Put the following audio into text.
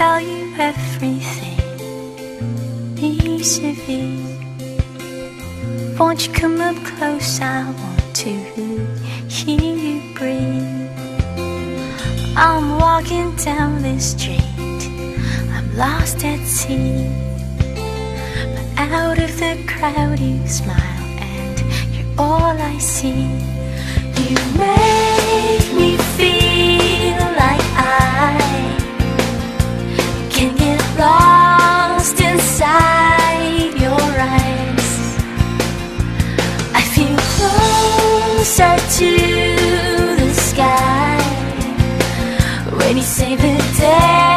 everything vis-a-vis. Won't you come up close? I want to hear you breathe. I'm walking down this street, I'm lost at sea. But out of the crowd, you smile, and you're all I see. You closer to the sky. When you save the day